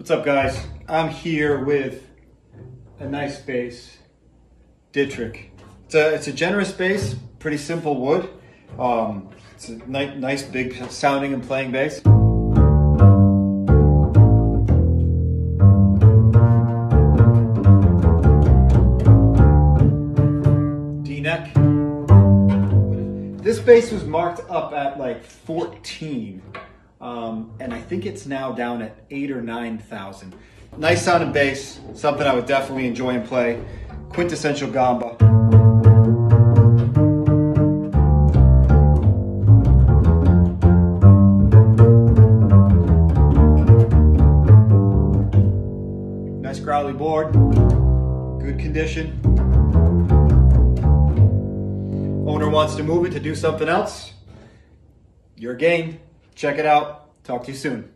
What's up guys? I'm here with a nice bass, Dittrich. It's a, it's a generous bass, pretty simple wood. Um, it's a ni nice big sounding and playing bass. D-neck. This bass was marked up at like 14. Um, and I think it's now down at eight or 9,000. Nice sound sounding bass, something I would definitely enjoy and play. Quintessential Gamba. Nice growly board, good condition. Owner wants to move it to do something else. Your game. Check it out. Talk to you soon.